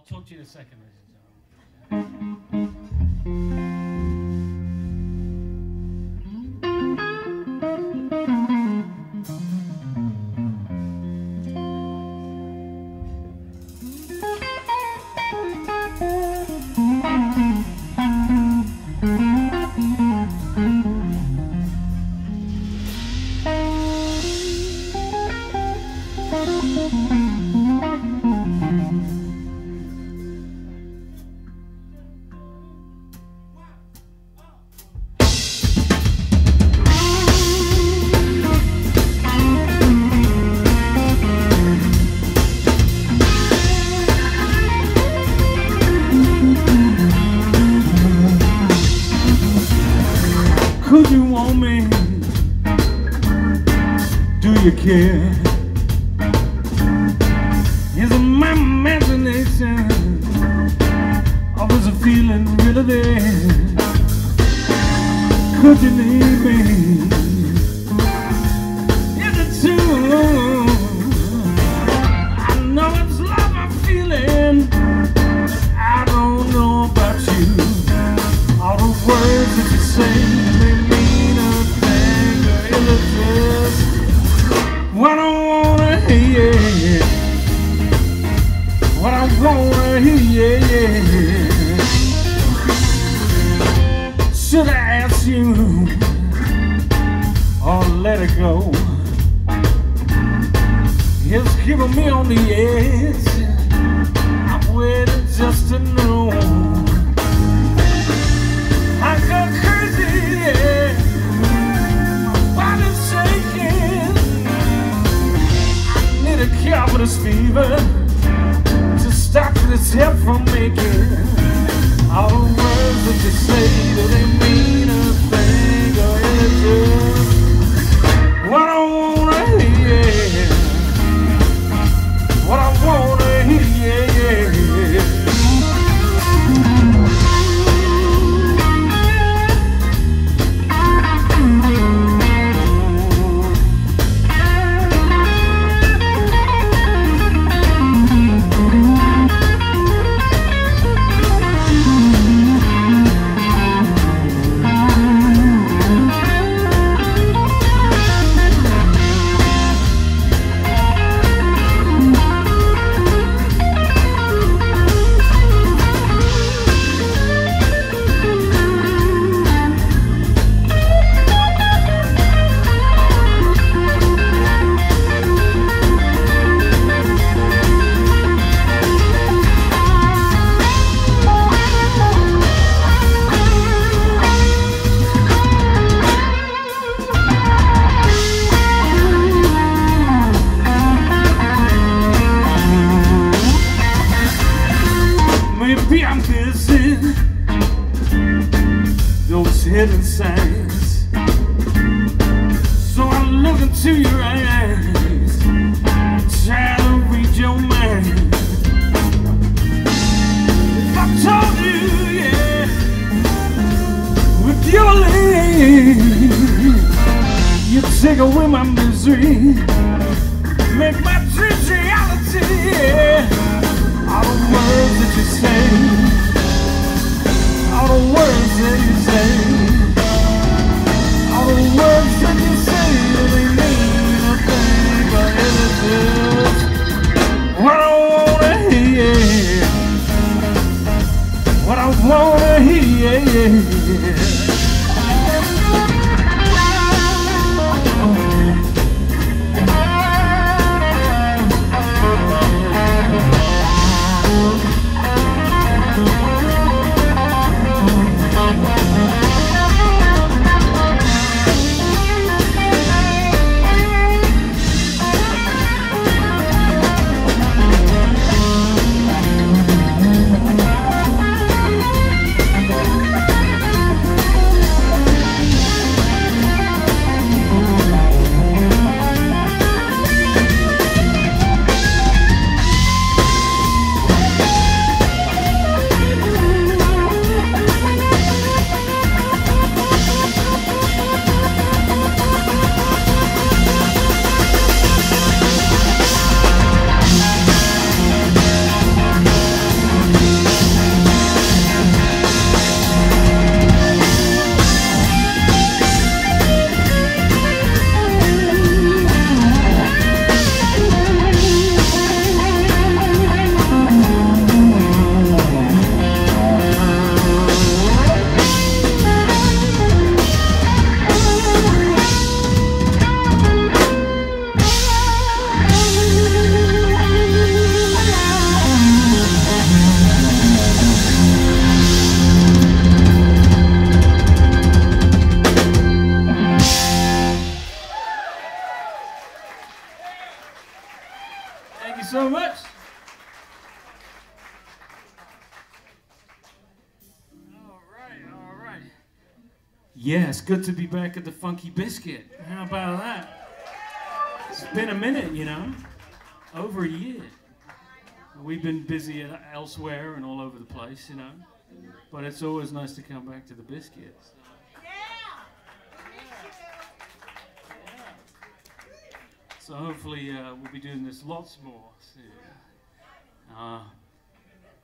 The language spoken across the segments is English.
I'll talk to you in a second, good to be back at the Funky Biscuit. How about that? It's been a minute, you know, over a year. We've been busy elsewhere and all over the place, you know. But it's always nice to come back to the biscuits. So hopefully uh, we'll be doing this lots more soon. Uh,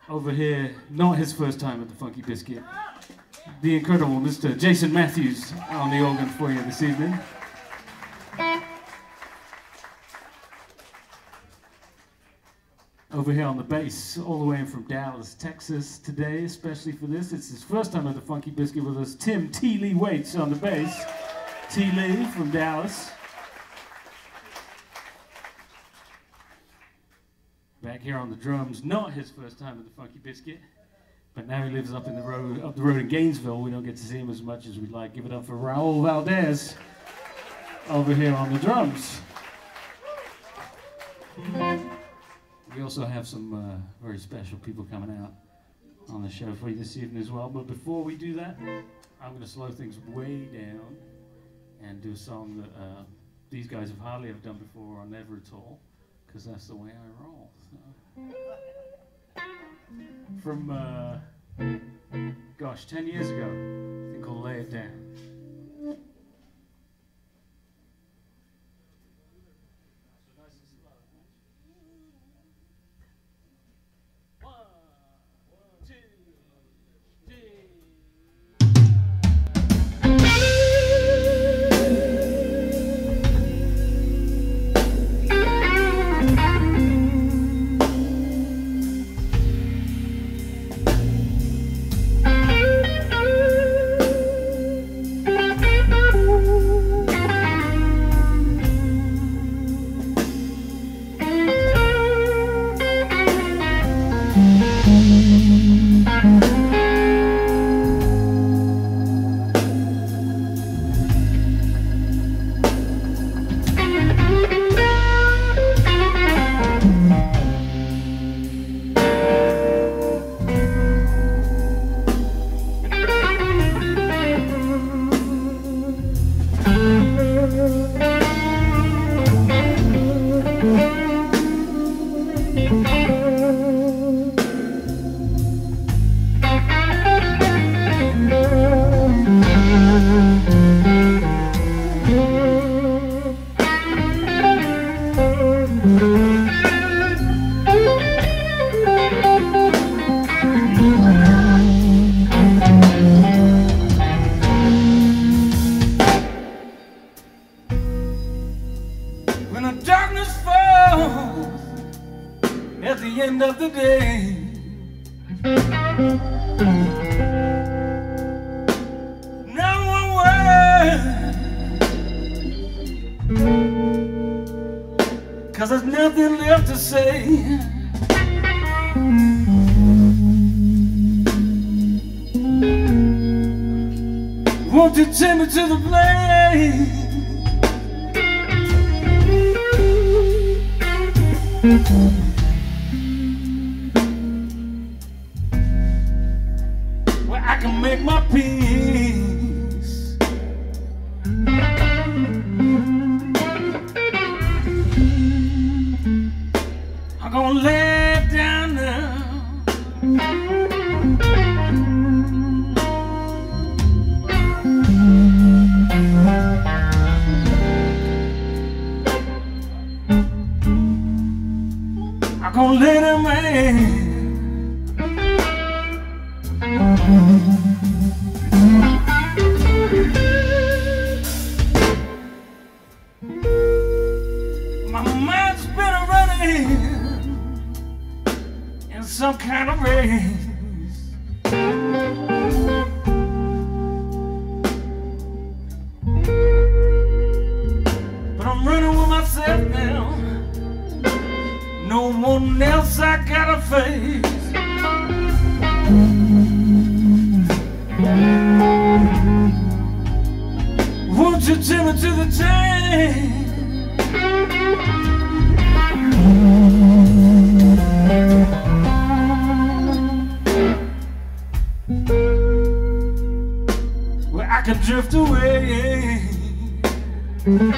over here, not his first time at the Funky Biscuit, the incredible Mr. Jason Matthews on the organ for you this evening. Over here on the bass, all the way in from Dallas, Texas today, especially for this. It's his first time at the Funky Biscuit with us. Tim T. Lee Waites on the bass. T. Lee from Dallas. back here on the drums. Not his first time at the Funky Biscuit, but now he lives up in the road, up the road in Gainesville. We don't get to see him as much as we'd like. Give it up for Raul Valdez over here on the drums. We also have some uh, very special people coming out on the show for you this evening as well. But before we do that, I'm going to slow things way down and do a song that uh, these guys have hardly ever done before or Never At All because that's the way I roll. So. From, uh, gosh, 10 years ago, I think I'll lay it down. To I'm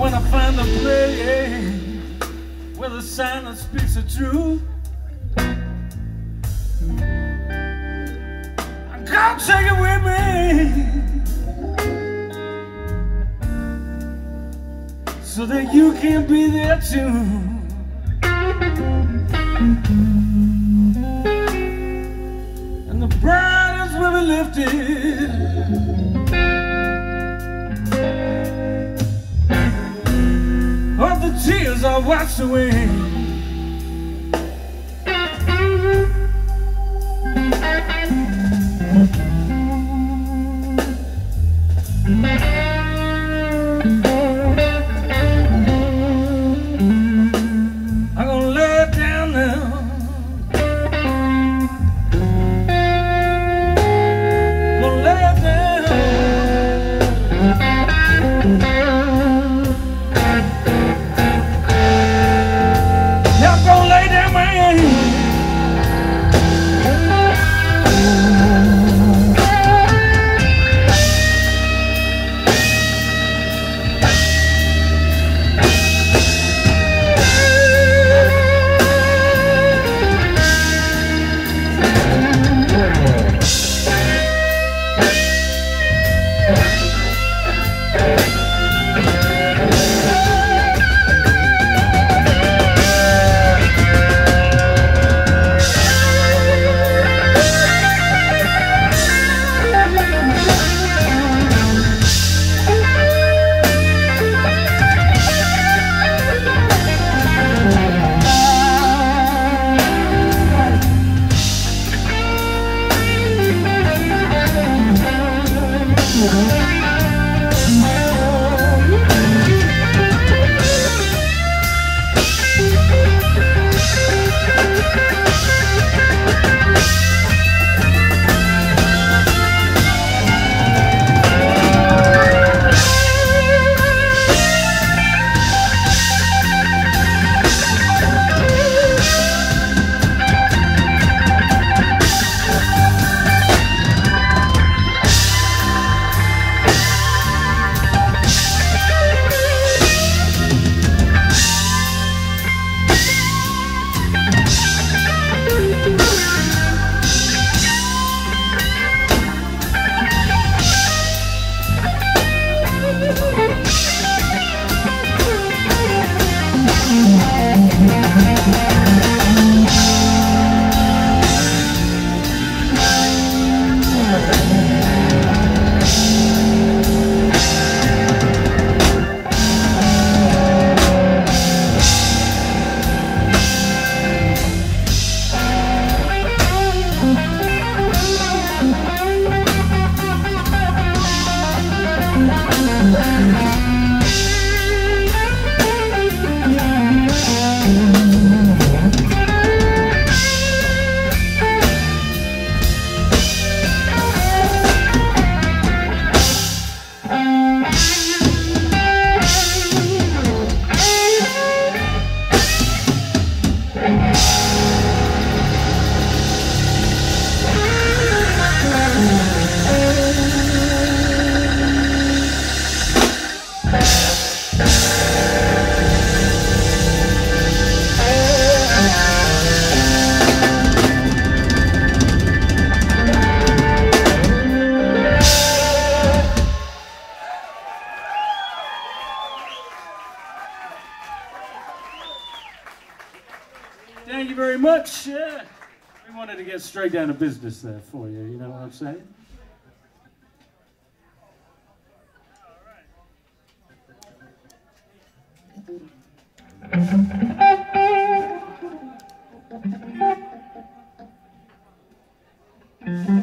when I find a place where the silence speaks the truth, gonna take it with me. So that you can be there too. And the burdens will be lifted. Tears are washed away. business there for you, you know what I'm saying? Mm-hmm.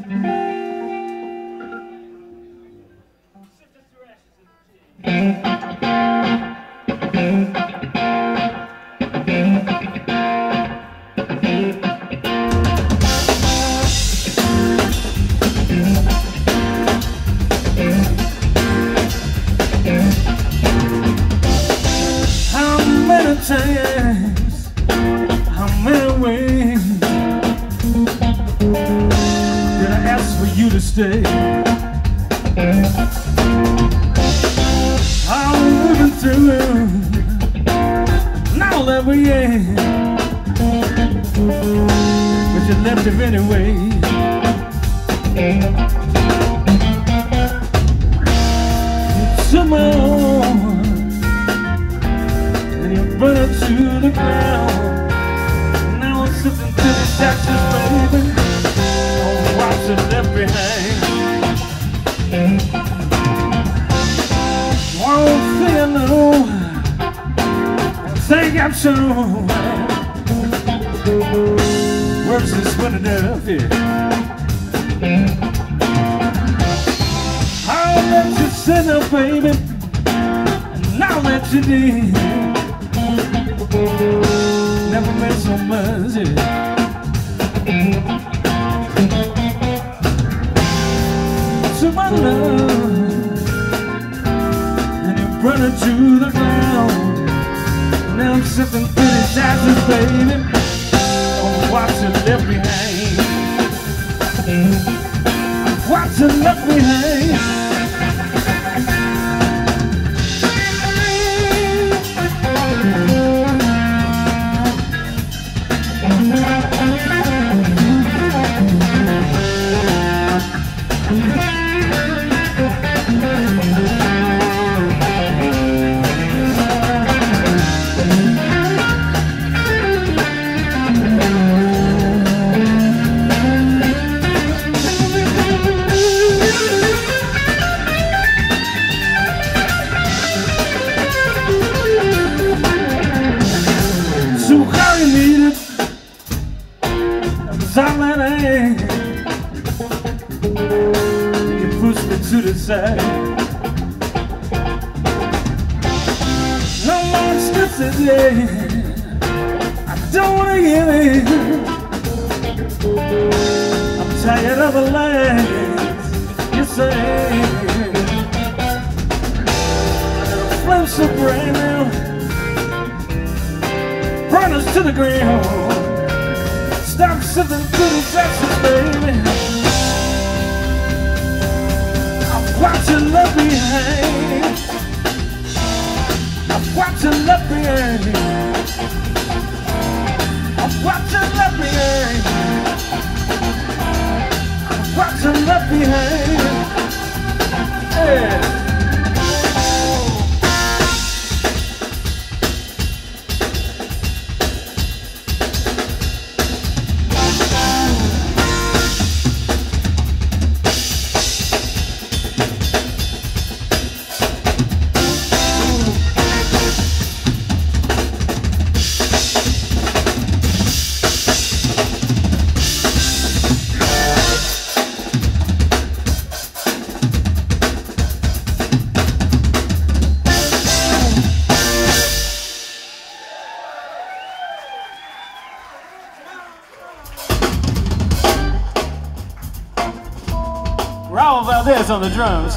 the drums.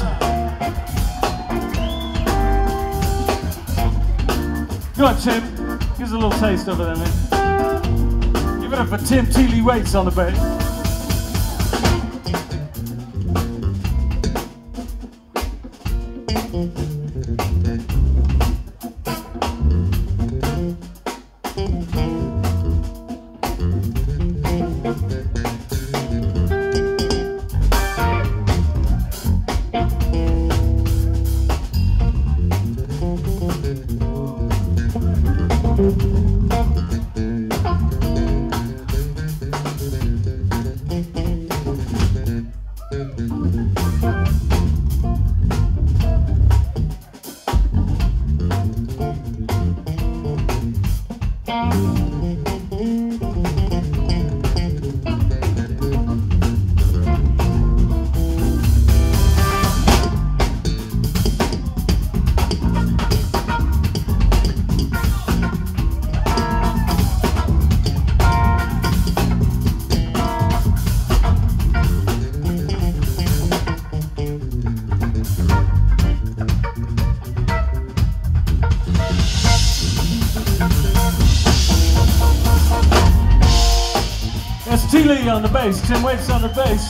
Go on, Tim. Give us a little taste over there, man. Eh? Give it up for Tim Teely Waites on the bass. On the bass, Tim Waites on the bass.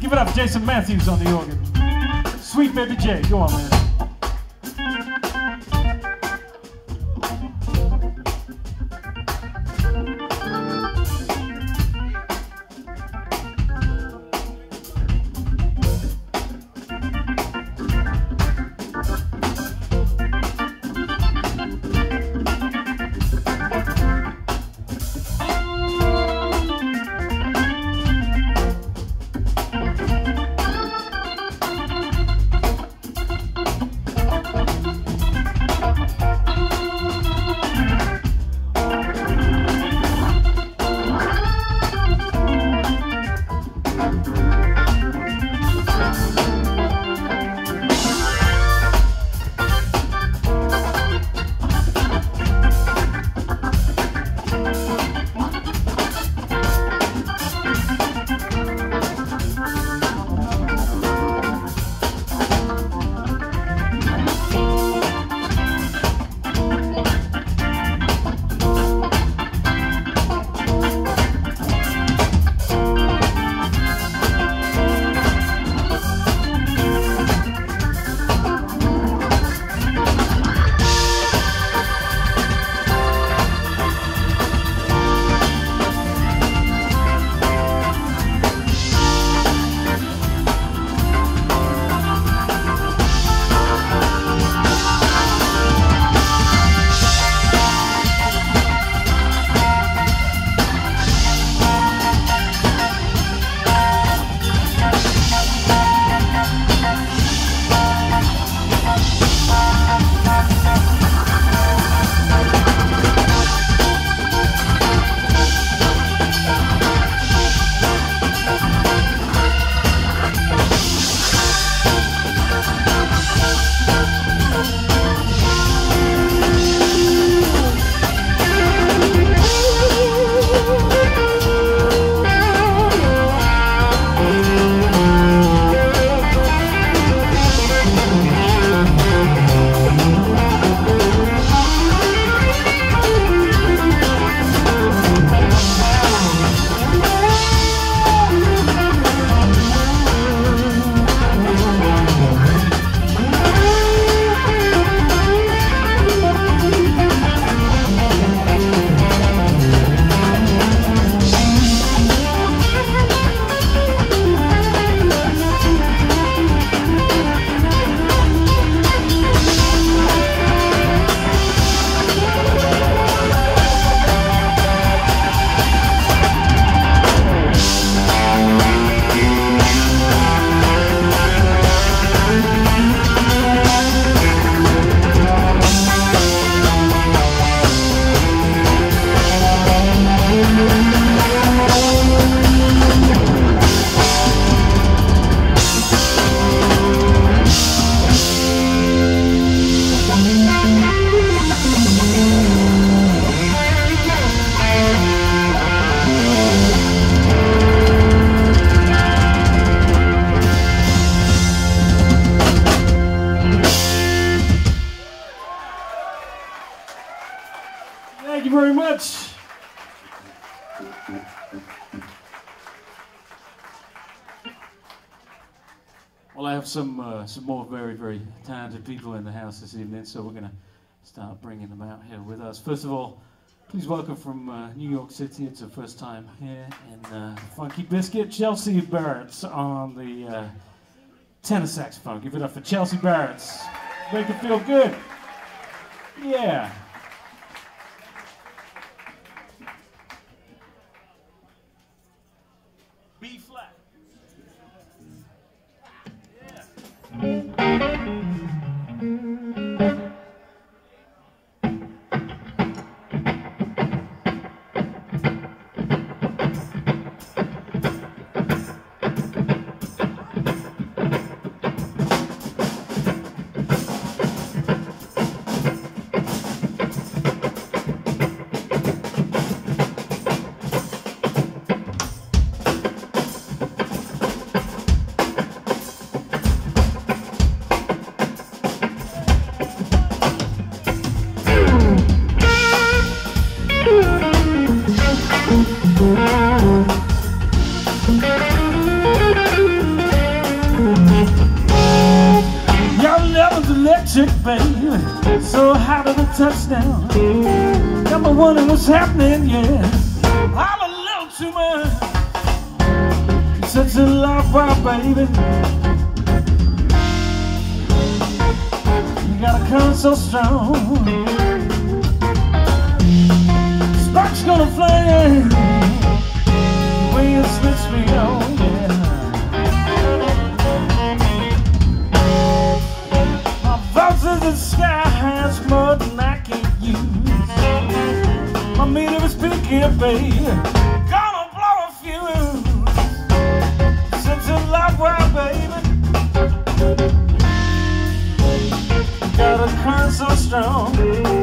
Give it up Jason Matthews on the organ. Sweet Baby J, go on man. Very talented people in the house this evening, so we're going to start bringing them out here with us. First of all, please welcome from uh, New York City. It's her first time here in uh, Funky Biscuit, Chelsea Baratz on the uh, tenor saxophone. Give it up for Chelsea Baratz. Make it feel good. Yeah. Wondering what's happening, yeah. I'm a little too much. Such a love baby. You gotta come so strong. Sparks gonna fly. The way switch me on, yeah. My thoughts in the sky picky, baby. Gonna blow a fuse. Well, baby. Got a so strong.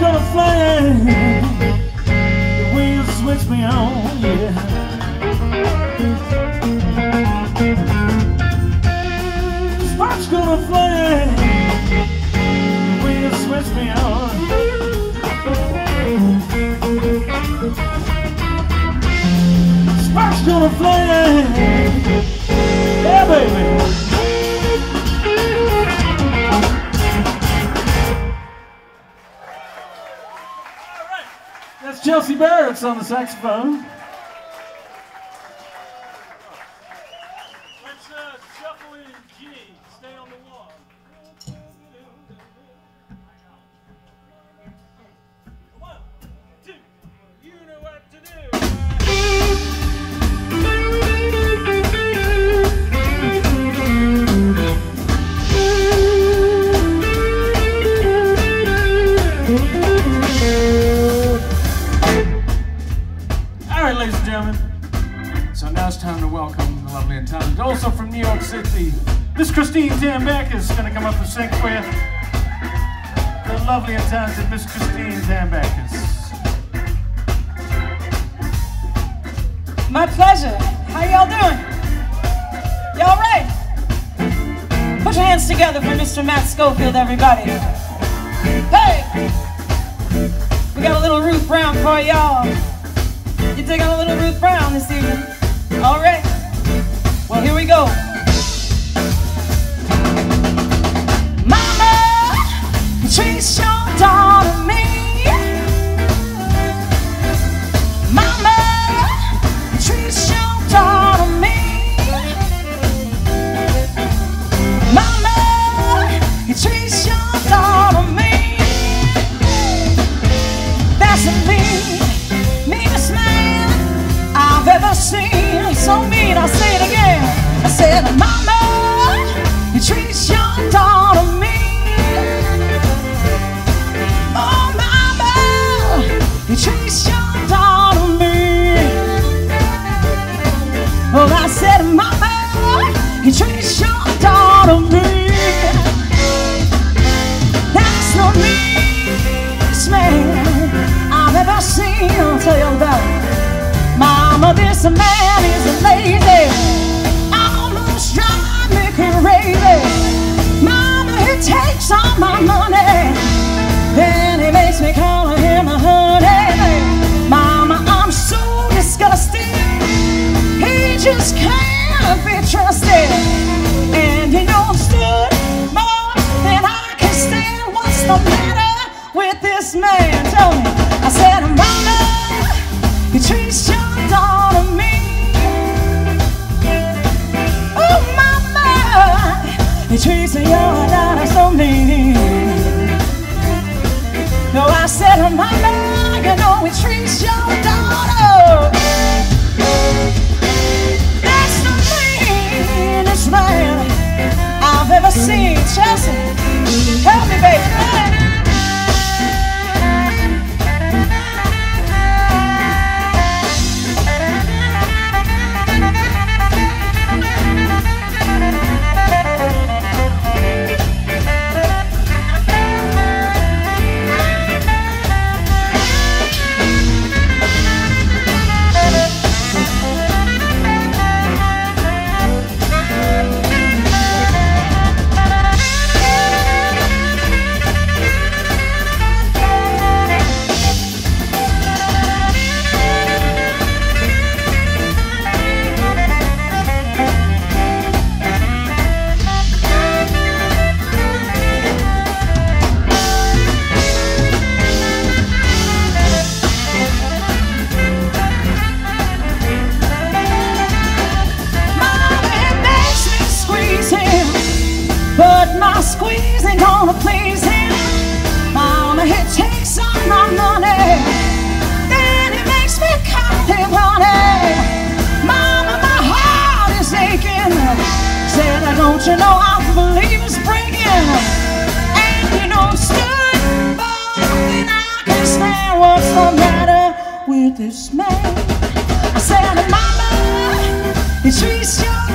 kind of funny The way you switch me on, yeah. It's much kind of funny The way you switch me on. It's much kind of Chelsea Baratz on the saxophone. Yes, a man lazy. Mama, he takes all my money. Then he makes me call him a honey. Mama, I'm so disgusted. He just can't be trusted. And you know I'm stood more than I can stand. What's chasing so mean No, I said oh, You know treats your daughter. That's the meanest man I've ever seen. Chelsea, help me baby. Squeeze ain't gonna please him. Mama, he takes all my money, then he makes me call him honey. Mama, my heart is aching. Said, don't you know I believe it's breaking? And you know I'm stood, but then I can stand. What's the matter with this man? I said, Mama, he treats your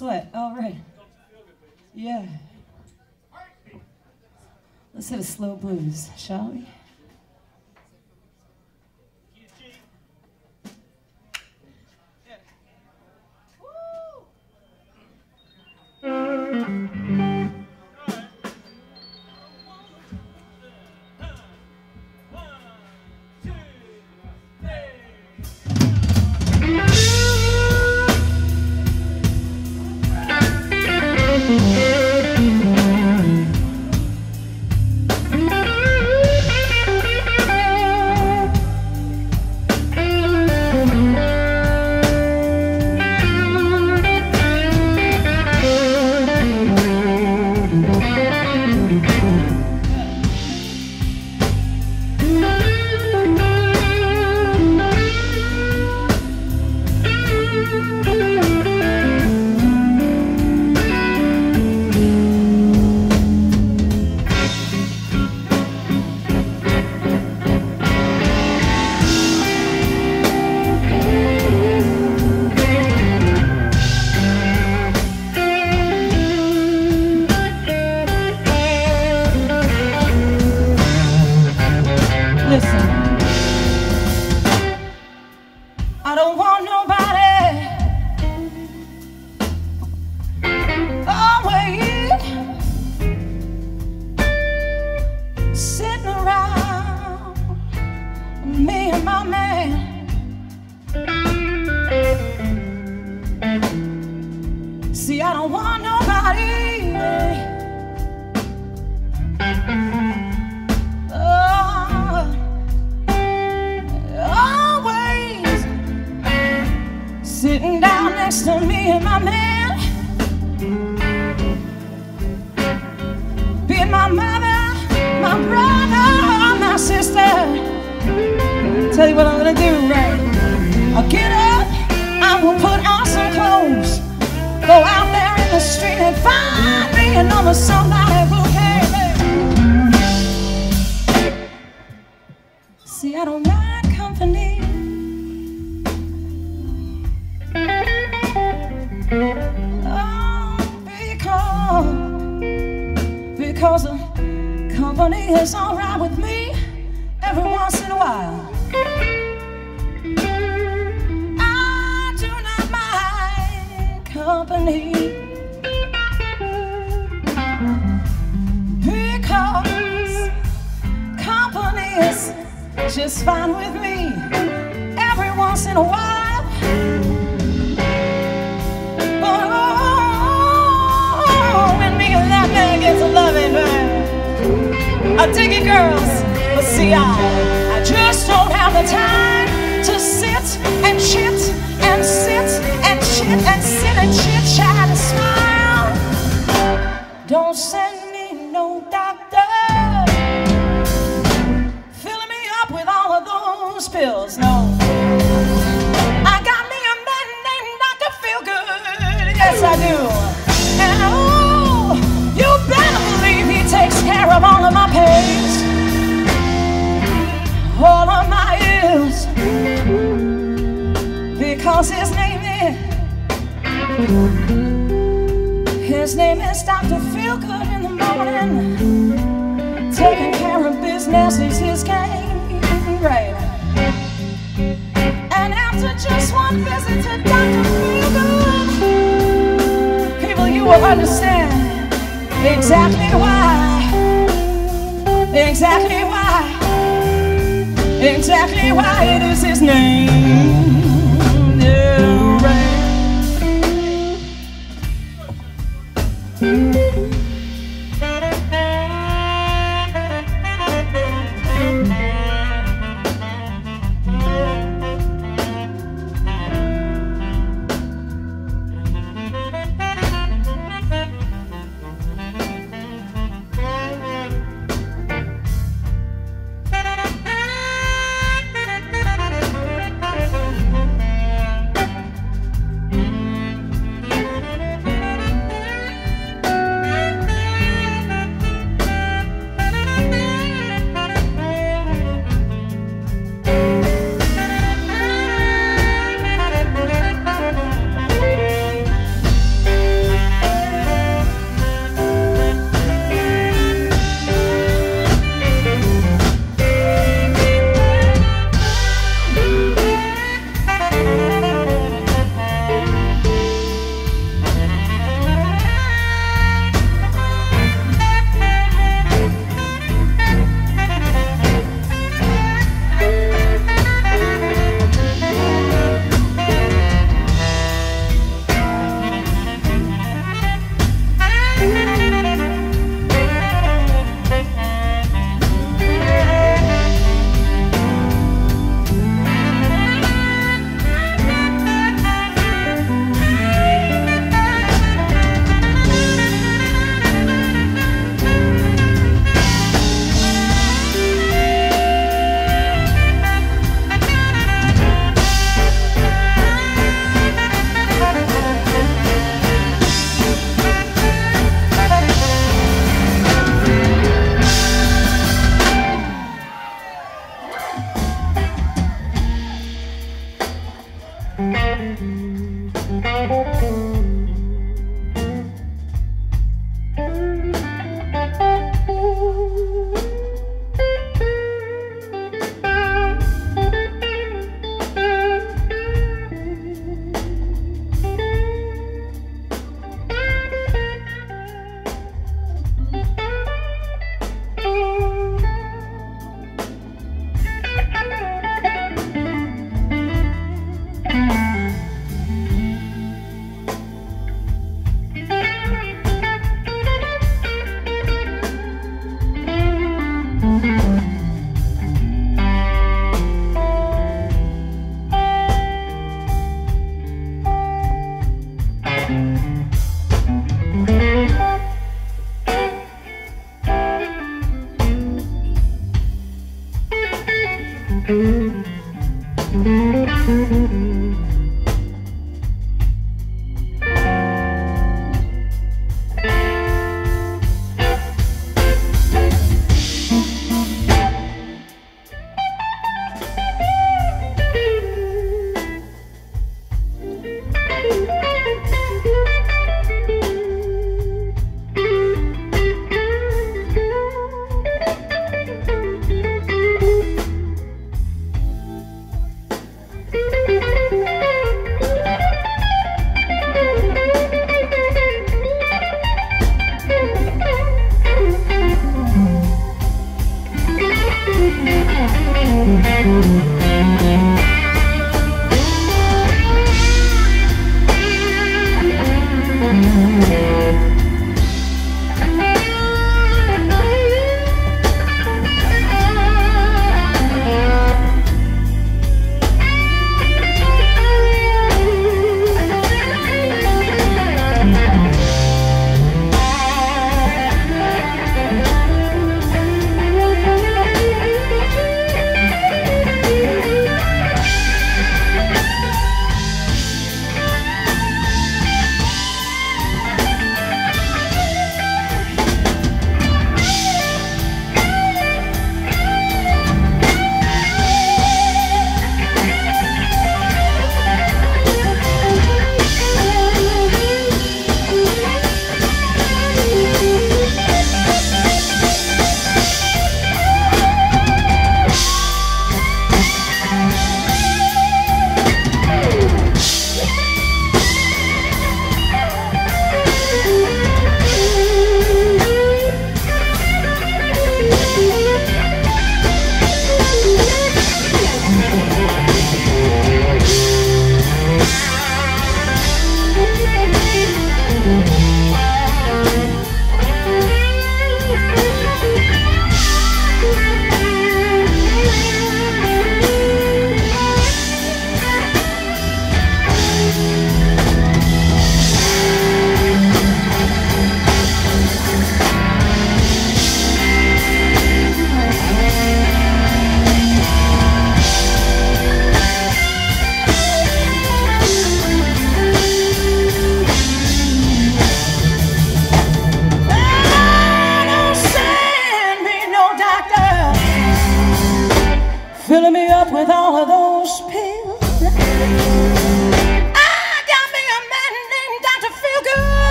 sweat. All right. Yeah. Let's hit a slow blues, shall we? Is alright with me every once in a while. I do not mind company. Because company is just fine with me every once in a while. I dig it, girls. But see, I, I just don't have the time to sit and chit and sit and chit and sit His name is Dr. Feelgood in the morning. Taking care of business is his game, right? And after just one visit to Dr. Feelgood, people, you will understand exactly why, exactly why, exactly why it is his name.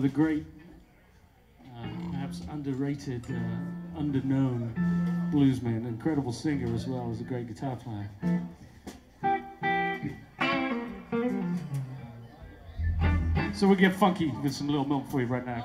the great, uh, perhaps underrated, uh, underknown bluesman, incredible singer as well as a great guitar player. So we'll get funky with some Little Milton for you right now.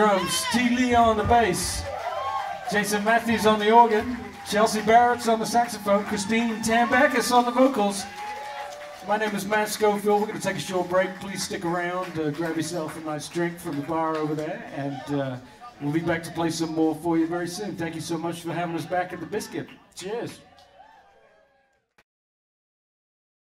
Drums, T. Lee on the bass, Jason Matthews on the organ, Chelsea Baratz on the saxophone, Christine Tambakis on the vocals. My name is Matt Schofield. We're going to take a short break. Please stick around, uh, grab yourself a nice drink from the bar over there, and uh, we'll be back to play some more for you very soon. Thank you so much for having us back at the Biscuit. Cheers.